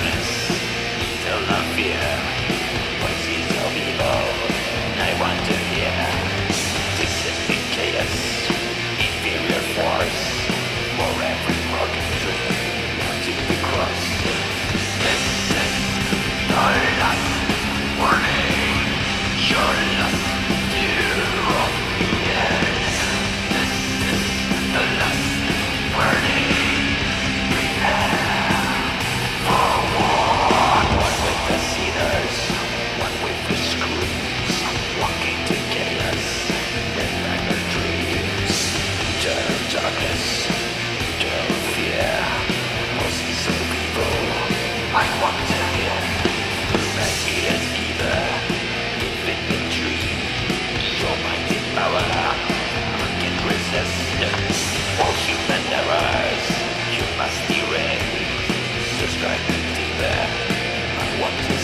Feel no fear. darkness, eternal fear, voices of evil, I want to hear. As it is either, infinite dream, your mighty power, can't resist. You must erase. Subscribe deeper, I want to